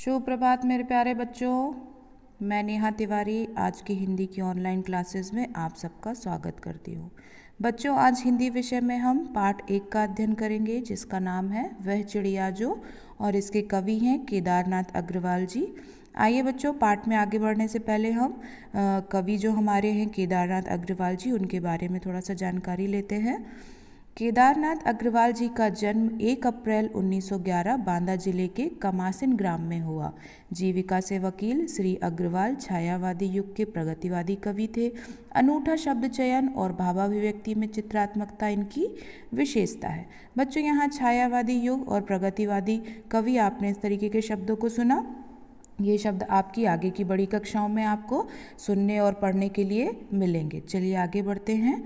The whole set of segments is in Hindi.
सुप्रभात मेरे प्यारे बच्चों। मैं नेहा तिवारी, आज की हिंदी की ऑनलाइन क्लासेस में आप सबका स्वागत करती हूँ। बच्चों, आज हिंदी विषय में हम पाठ एक का अध्ययन करेंगे, जिसका नाम है वह चिड़िया जो और इसके कवि हैं केदारनाथ अग्रवाल जी। आइए बच्चों, पाठ में आगे बढ़ने से पहले हम कवि जो हमारे हैं केदारनाथ अग्रवाल जी, उनके बारे में थोड़ा सा जानकारी लेते हैं। केदारनाथ अग्रवाल जी का जन्म 1 अप्रैल 1911 बांदा ज़िले के कमासिन ग्राम में हुआ। जीविका से वकील श्री अग्रवाल छायावादी युग के प्रगतिवादी कवि थे। अनूठा शब्द चयन और भावाभिव्यक्ति में चित्रात्मकता इनकी विशेषता है। बच्चों, यहाँ छायावादी युग और प्रगतिवादी कवि, आपने इस तरीके के शब्दों को सुना। ये शब्द आपकी आगे की बड़ी कक्षाओं में आपको सुनने और पढ़ने के लिए मिलेंगे। चलिए आगे बढ़ते हैं।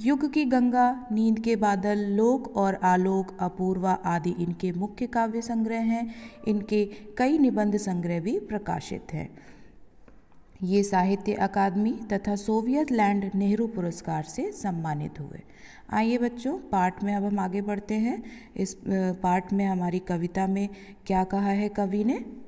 युग की गंगा, नींद के बादल, लोक और आलोक, अपूर्वा आदि इनके मुख्य काव्य संग्रह हैं। इनके कई निबंध संग्रह भी प्रकाशित हैं। ये साहित्य अकादमी तथा सोवियत लैंड नेहरू पुरस्कार से सम्मानित हुए। आइए बच्चों, पाठ में अब हम आगे बढ़ते हैं। इस पाठ में हमारी कविता में क्या कहा है कवि ने?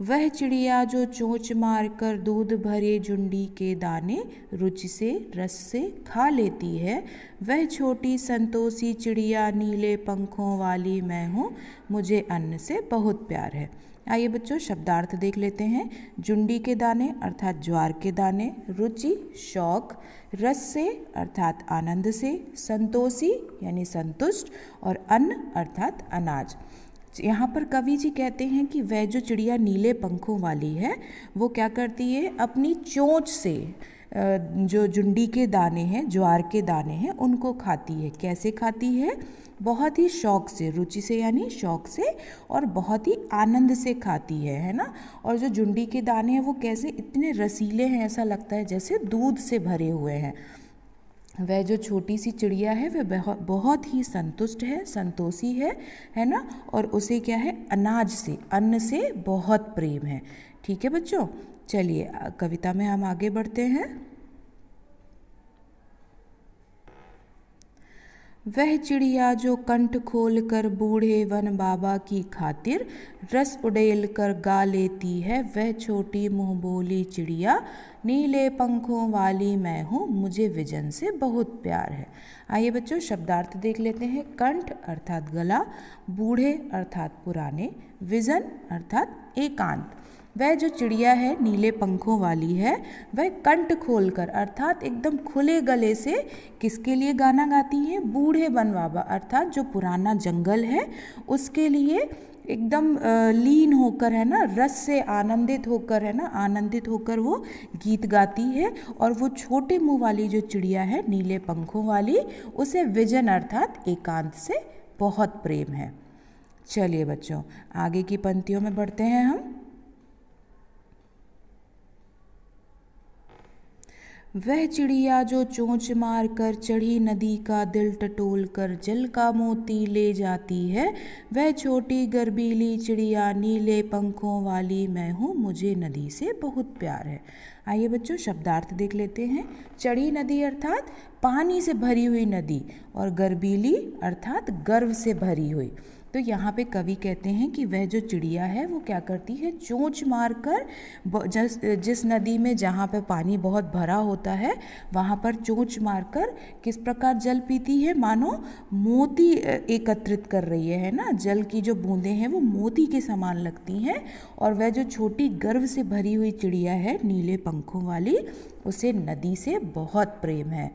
वह चिड़िया जो चोंच मार कर दूध भरे झुंडी के दाने रुचि से, रस से खा लेती है, वह छोटी संतोषी चिड़िया नीले पंखों वाली मैं हूँ, मुझे अन्न से बहुत प्यार है। आइए बच्चों, शब्दार्थ देख लेते हैं। जुंडी के दाने अर्थात ज्वार के दाने, रुचि, शौक, रस से अर्थात आनंद से, संतोषी यानी संतुष्ट, और अन्न अर्थात अनाज। यहाँ पर कवि जी कहते हैं कि वह जो चिड़िया नीले पंखों वाली है, वो क्या करती है? अपनी चोंच से जो जुंडी के दाने हैं, ज्वार के दाने हैं, उनको खाती है। कैसे खाती है? बहुत ही शौक से, रुचि से यानी शौक से और बहुत ही आनंद से खाती है है ना? और जो जुंडी के दाने हैं, वो कैसे इतने रसीले हैं ऐसा लगता है जैसे दूध से भरे हुए हैं। वह जो छोटी सी चिड़िया है, वह बहुत ही संतुष्ट है, संतोषी है है ना? और उसे क्या है? अनाज से, अन्न से बहुत प्रेम है। ठीक है बच्चों? चलिए कविता में हम आगे बढ़ते हैं। वह चिड़िया जो कंठ खोल कर बूढ़े वन बाबा की खातिर रस उड़ेल कर गा लेती है, वह छोटी मुँह बोली चिड़िया, नीले पंखों वाली मैं हूँ, मुझे विजन से बहुत प्यार है। आइए बच्चों, शब्दार्थ देख लेते हैं। कंठ अर्थात गला, बूढ़े अर्थात पुराने, विजन अर्थात एकांत। वह जो चिड़िया है, नीले पंखों वाली है, वह कंठ खोलकर, अर्थात एकदम खुले गले से किसके लिए गाना गाती है? बूढ़े बनवाबा, अर्थात जो पुराना जंगल है, उसके लिए एकदम लीन होकर है ना, रस से आनंदित होकर है ना, आनंदित होकर वो गीत गाती है और वो छोटे मुँह वाली जो चिड़िया है, नीले पंखों वाली, उसे विजन, अर्थात एकांत से बहुत प्रेम है। चलिए बच्चों, आगे की पंक्तियों में बढ़ते हैं हम। वह चिड़िया जो चोंच मार कर चढ़ी नदी का दिल टटोल कर जल का मोती ले जाती है, वह छोटी गर्बीली चिड़िया नीले पंखों वाली मैं हूँ, मुझे नदी से बहुत प्यार है। आइए बच्चों, शब्दार्थ देख लेते हैं। चढ़ी नदी अर्थात पानी से भरी हुई नदी और गर्बीली अर्थात गर्व से भरी हुई। तो यहाँ पे कवि कहते हैं कि वह जो चिड़िया है, वो क्या करती है? चोंच मारकर जिस जिस नदी में जहाँ पे पानी बहुत भरा होता है, वहाँ पर चोंच मारकर किस प्रकार जल पीती है? मानो मोती एकत्रित कर रही है ना? जल की जो बूंदें हैं, वो मोती के समान लगती हैं और वह जो छोटी गर्व से भरी हुई चिड़िया है, नीले पंखों वाली, उसे नदी से बहुत प्रेम है।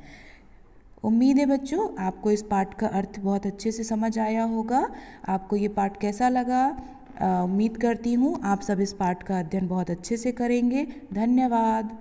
उम्मीद है बच्चों, आपको इस पाठ का अर्थ बहुत अच्छे से समझ आया होगा। आपको ये पाठ कैसा लगा? उम्मीद करती हूँ आप सब इस पाठ का अध्ययन बहुत अच्छे से करेंगे। धन्यवाद।